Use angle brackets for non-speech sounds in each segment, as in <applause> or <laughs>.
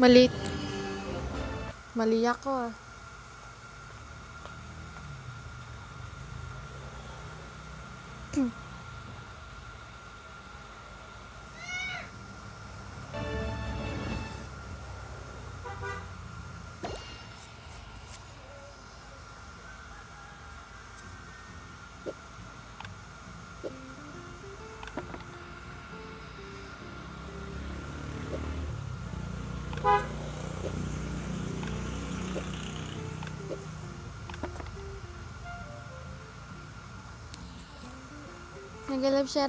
Mali. Mali ako ah. Nagalab siya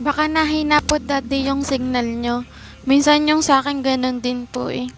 Baka nahina po daddy yung signal nyo. Minsan yung sa akin ganun din po eh.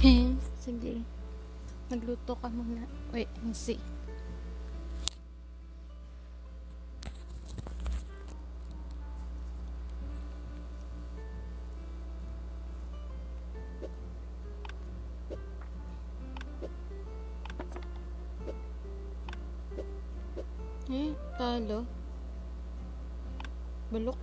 <laughs> Sige. Nagluto ka muna. Wait, and see. Eh, talo. Balok.